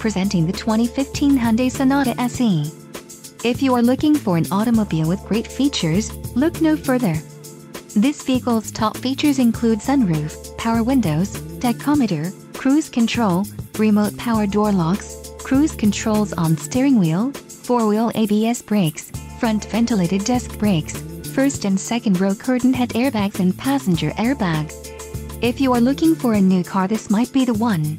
presenting the 2015 Hyundai Sonata SE. If you are looking for an automobile with great features, look no further. This vehicle's top features include sunroof, power windows, tachometer, cruise control, remote power door locks, cruise controls on steering wheel, four-wheel ABS brakes, front ventilated disc brakes, first and second row curtain head airbags and passenger airbag. If you are looking for a new car this might be the one.